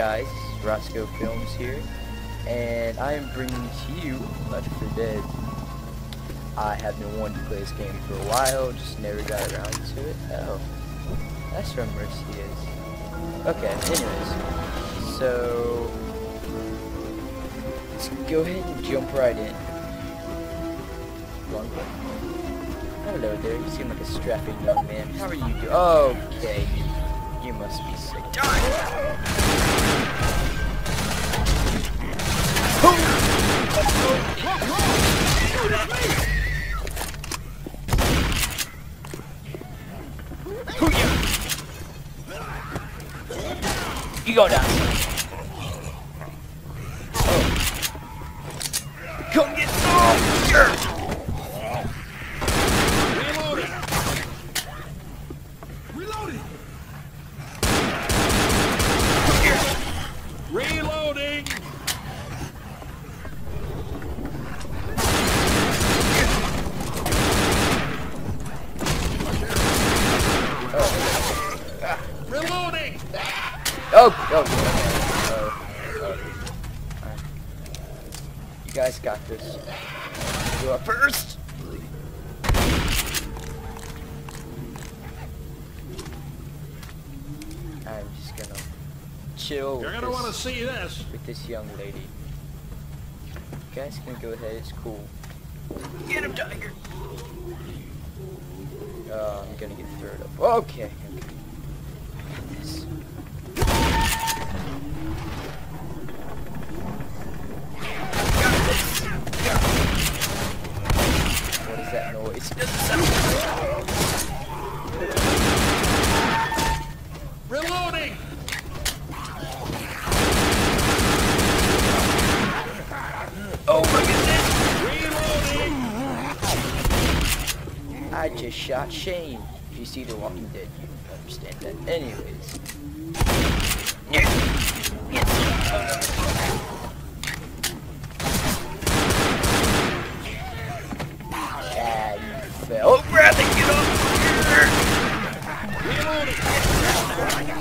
guys, Raskoe Films here, and I am bringing to you Left 4 Dead. I have been wanting to play this game for a while, just never got around to it. Oh, that's where Mercy is. Okay, anyways, so let's go ahead and jump right in. Long. Hello there, you seem like a strapping young man. How are you doing? Okay, must be sick. You go down. Come get oh, sure. Reloading! Reloading! Oh, oh, oh, oh, oh. Alright. You guys got this. You up first. I'm just gonna chill You're gonna want to see this. with this young lady. You guys can go ahead, it's cool. Get him, Tiger! Oh, I'm gonna get third up. Okay, okay. I got this. What is that doesn't sound Reloading! Oh my goodness! Reloading! I just shot Shane. If you see The Walking Dead, you understand that. Anyways. Ah,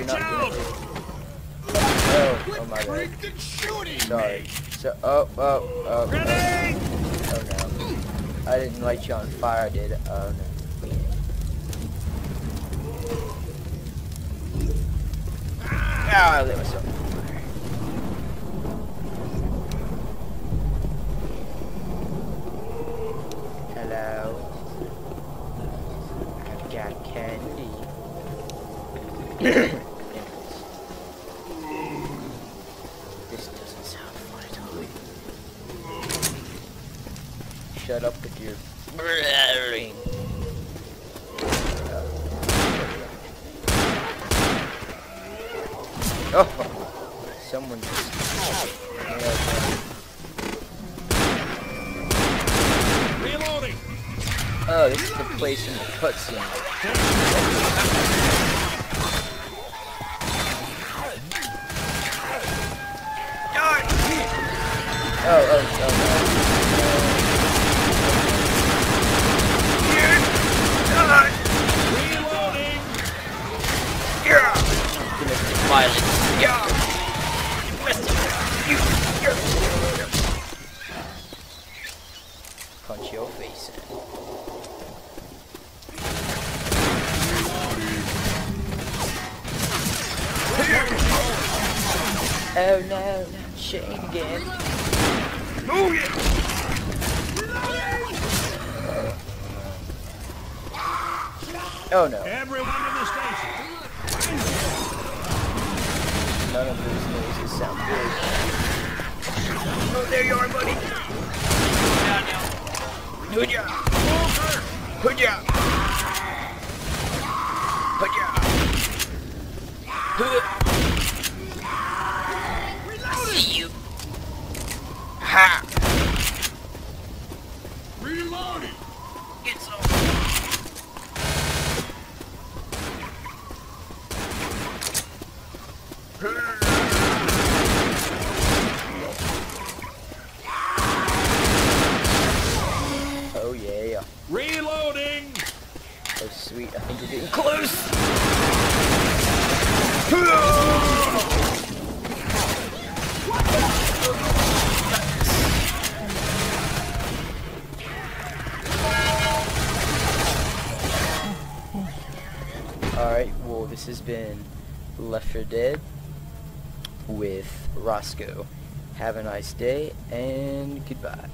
Watch out! Oh, oh my bad. Sorry. So oh oh oh Grenade! oh no. I didn't light you on fire, did I? Oh no. Ah, I lit myself on fire. Hello. I've got candy. Anyways. This doesn't sound fun at all. Shut up with your blathering. Oh, someone just. Reloading! Oh, this is the place in the cutscene. Oh, oh, oh, Reloading! no. Domestic violence. Punch your face in. Oh no, not Shane again. Oh yeah. Oh no. Everyone in the station! No, None of those noises sound good. Oh, there you are, buddy. Hooja! Hooja! Hooja! See you. Ha! Reloading. Get some. Oh yeah. Reloading. Oh sweet, I think you're getting close. Alright, well this has been Left 4 Dead with Raskoe. Have a nice day and goodbye.